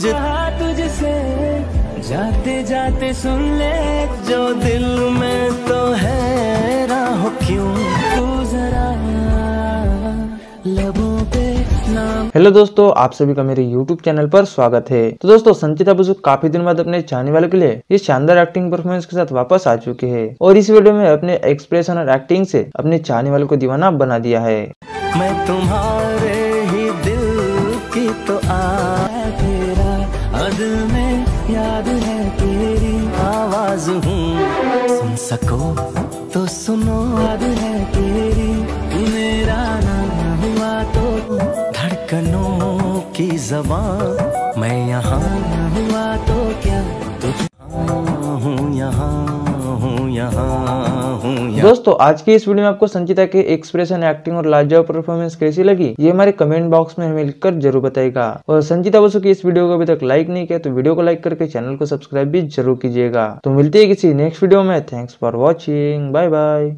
मुझे तुझसे जाते जाते सुन ले जो दिल में तो है राह क्यों? तू जरा लबों पे हेलो दोस्तों आप सभी का मेरे YouTube चैनल पर स्वागत है। तो दोस्तों संचिता बसु काफ़ी दिन बाद अपने चाहने वालों के लिए ये शानदार एक्टिंग परफॉर्मेंस के साथ वापस आ चुके हैं। और इस वीडियो में अपने एक्सप्रेशन और एक्टिंग से अपने चाहने वालों को दीवाना बना दिया है। मैं तुम्हारे याद है तेरी आवाज़ हूँ। सुन सको तो सुनो। याद है तेरी मेरा नाम हुआ तो। धड़कनों की जबान मैं यहाँ हुआ तो क्या? तुझ हूँ, यहाँ हूँ, यहाँ। हूँ दोस्तों, आज की इस वीडियो में आपको संचिता के एक्सप्रेशन एक्टिंग और लाजवाब परफॉर्मेंस कैसी लगी, ये हमारे कमेंट बॉक्स में हमें लिखकर ज़रूर बताएगा और संचिता बसु की इस वीडियो को अभी तक लाइक नहीं किया तो वीडियो को लाइक करके चैनल को सब्सक्राइब भी ज़रूर कीजिएगा। तो मिलती है किसी नेक्स्ट वीडियो में। Thanks for watching bye bye